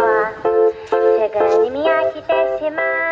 はすぐに見飽きてしまう。